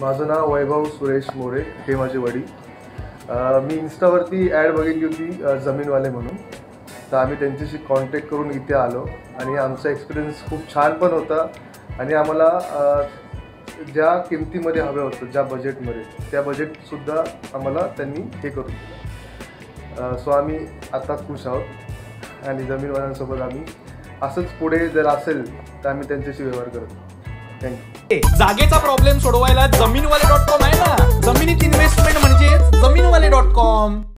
माझं नाव वैभव सुरेश मोरे हे माझे वडील. मी इन्स्टावरती ॲड बघितली होती जमीनवाले म्हणून. तर आम्ही त्यांच्याशी कॉन्टॅक्ट करून इथे आलो आणि आमचा एक्सपिरियन्स खूप छान पण होता आणि आम्हाला ज्या किमतीमध्ये हवं होतं ज्या बजेटमध्ये त्या बजेटसुद्धा आम्हाला त्यांनी हे करून दिलं. सो आम्ही आता खुश आहोत आणि जमीनवाल्यांसोबत आम्ही असंच पुढे जर असेल तर आम्ही त्यांच्याशी व्यवहार करतो जागेचा प्रॉब्लेम सोडवायला जमीनवाले डॉट कॉम आहे ना. जमिनीत इन्व्हेस्टमेंट म्हणजे जमीनवाले डॉट कॉम